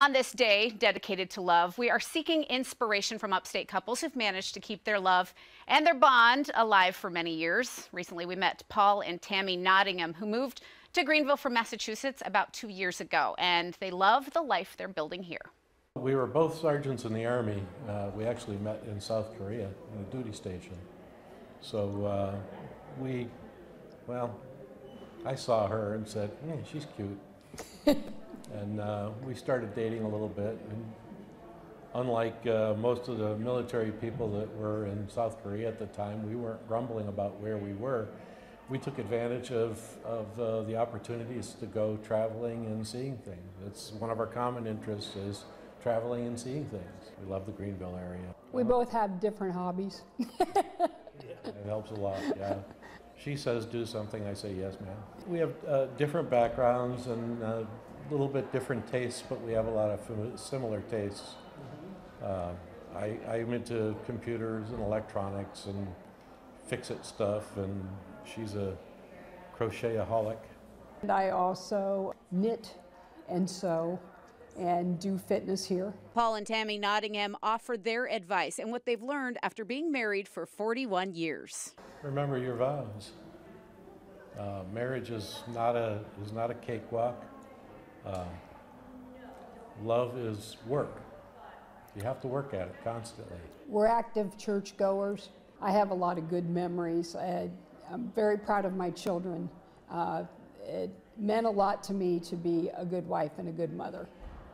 On this day dedicated to love, we are seeking inspiration from upstate couples who've managed to keep their love and their bond alive for many years. Recently, we met Paul and Tammy Nottingham, who moved to Greenville from Massachusetts about two years ago, and they love the life they're building here. We were both sergeants in the Army. Uh, we actually met in South Korea in a duty station. So uh, we, well, I saw her and said, mm, she's cute. And uh, we started dating a little bit. And unlike uh, most of the military people that were in South Korea at the time, we weren't grumbling about where we were. We took advantage of, of uh, the opportunities to go traveling and seeing things. It's one of our common interests is traveling and seeing things. We love the Greenville area. We both have different hobbies. It helps a lot, yeah. She says do something, I say yes, ma'am. We have uh, different backgrounds and a little bit different tastes, but we have a lot of similar tastes. Uh, I, I'm into computers and electronics and fix-it stuff, and she's a crochetaholic. And I also knit and sew and do fitness here. Paul and Tammy Nottingham offered their advice and what they've learned after being married for 41 years. Remember your vows. Uh, marriage is not a is not a cakewalk. Uh, love is work. You have to work at it constantly. We're active churchgoers. I have a lot of good memories. I, I'm very proud of my children. Uh, it meant a lot to me to be a good wife and a good mother.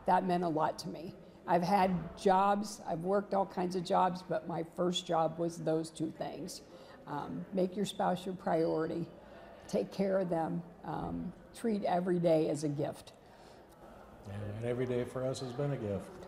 That meant a lot to me. I've had jobs, I've worked all kinds of jobs, but my first job was those two things. Um, make your spouse your priority, take care of them, um, treat every day as a gift. And every day for us has been a gift.